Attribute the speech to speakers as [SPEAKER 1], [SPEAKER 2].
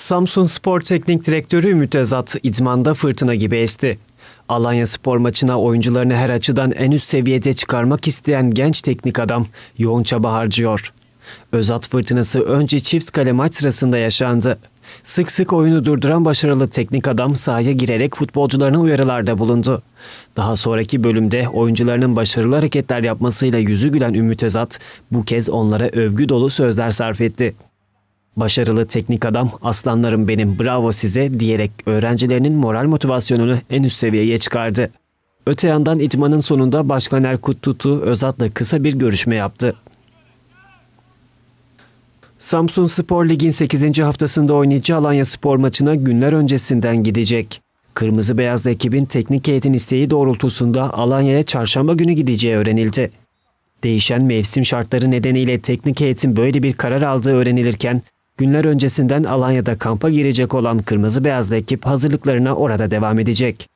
[SPEAKER 1] Samsun Spor Teknik Direktörü Ümit Özat idmanda fırtına gibi esti. Alanya Spor maçına oyuncularını her açıdan en üst seviyede çıkarmak isteyen genç teknik adam yoğun çaba harcıyor. Özat fırtınası önce çift kale maç sırasında yaşandı. Sık sık oyunu durduran başarılı teknik adam sahaya girerek futbolcularına uyarılarda bulundu. Daha sonraki bölümde oyuncularının başarılı hareketler yapmasıyla yüzü gülen Ümit Özat bu kez onlara övgü dolu sözler sarf etti. Başarılı teknik adam aslanlarım benim bravo size diyerek öğrencilerinin moral motivasyonunu en üst seviyeye çıkardı. Öte yandan idmanın sonunda Başkan Erkut Tutu Özat'la kısa bir görüşme yaptı. Samsun Spor Lig'in 8. haftasında oynayacağı Alanya Spor maçına günler öncesinden gidecek. Kırmızı Beyazlı ekibin teknik heyetin isteği doğrultusunda Alanya'ya çarşamba günü gideceği öğrenildi. Değişen mevsim şartları nedeniyle teknik heyetin böyle bir karar aldığı öğrenilirken günler öncesinden Alanya'da kampa girecek olan Kırmızı Beyazlı ekip hazırlıklarına orada devam edecek.